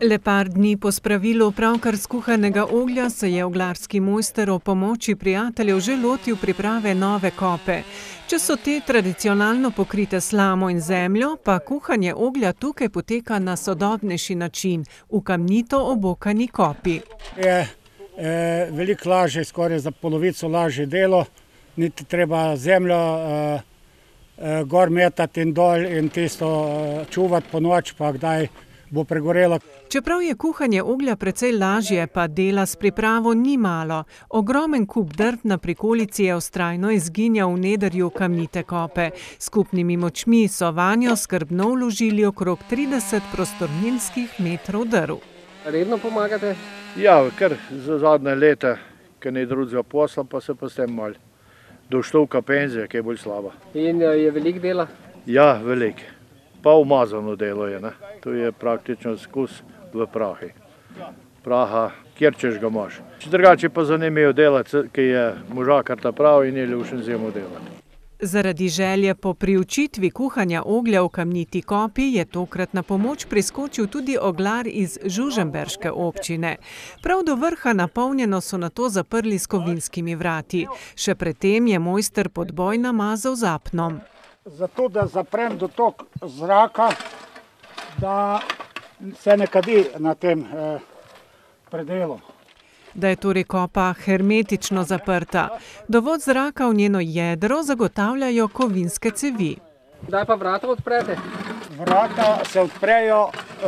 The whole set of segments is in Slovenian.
Le par dni po spravilu pravkar skuhanega oglja se je oglarski mojster o pomoči prijateljev že lotil priprave nove kope. Če so te tradicionalno pokrite slamo in zemljo, pa kuhanje oglja tukaj poteka na sodobnejši način, v kamnito obokani kopi. Je eh, veliko lažje, skoraj za polovico lažje delo, niti treba zemljo eh, eh, gor metati in dol in tisto eh, čuvati po noč, pa kdaj bo pregorela. Čeprav je kuhanje oglja precej lažje, pa dela s pripravo ni malo. Ogromen kup drv na prikolici je ustrajno izginjal v nedrju kamnite kope. Skupnimi močmi so vanjo skrbno vložili okrog 30 prostorninskih metrov drv. Redno pomagate? Ja, kar za zadnje leta, ker ne drugega posla, pa se pa s tem mal doštovka penzije, ki je bolj slaba. In eh, je veliko dela? Ja, veliko. Pa umazano delo je, ne. To je praktično skus v prahi. Praha, kjer češ ga imaš. Če drugače pa zanimivo delati, ki je možakar ta prav in je ljušen zimo delati. Zaradi želje po priučitvi kuhanja oglja v kamniti kopi je tokrat na pomoč priskočil tudi oglar iz Žužemberške občine. Prav do vrha napolnjeno so nato zaprli s kovinskimi vrati. Še predtem je mojster podboj namazal z apnom. Zato, da zaprem dotok zraka, da se ne kadi na tem eh, predelu. Da je torej kopa hermetično zaprta. Dovod zraka v njeno jedro zagotavljajo kovinske cevi. Kdaj pa vrata odprete? Vrata se odprejo eh,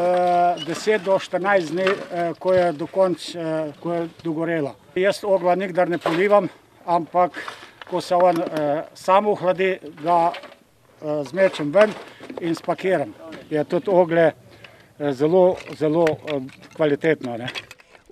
10 do 14 dni, eh, ko je do konc, eh, ko je dogorela. Jaz ogla nikdar ne polivam, ampak ko se on eh, sam ohladi, ga zmečem ven in spakiram. Je tudi ogle eh, zelo, zelo eh, kvalitetno. Ne?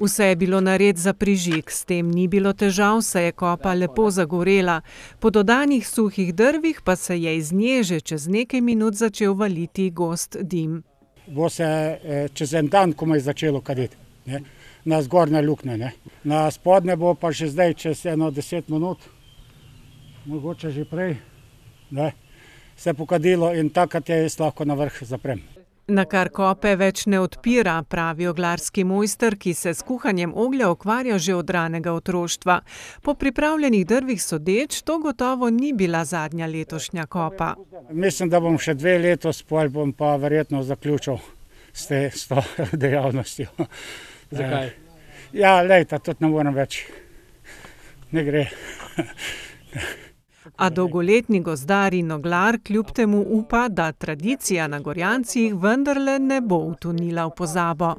Vse je bilo nared za prižig, s tem ni bilo težav, se je kopa lepo zagorela. Po dodanih suhih drvih pa se je iz nje že čez nekaj minut začel valiti gost dim. Bo se eh, čez en dan komaj začelo kaditi, ne? na zgornje luknje. Ne? Na spodnje bo pa že zdaj čez eno deset minut, mogoče že prej, ne? Se pokadilo in takrat je jaz lahko na vrh zaprem. Na kar kope več ne odpira, pravi oglarski mojster, ki se s kuhanjem oglja ukvarja že od ranega otroštva. Po pripravljenih drvih sodeč, to gotovo ni bila zadnja letošnja kopa. Mislim, da bom še dve letos, pol bom pa verjetno zaključil s, te, s to dejavnostjo. Zakaj? Ja, lejta, tudi ne morem več. Ne gre. A dolgoletni gozdar in oglar kljub temu upa, da tradicija na Gorjancih vendarle ne bo utonila v pozabo.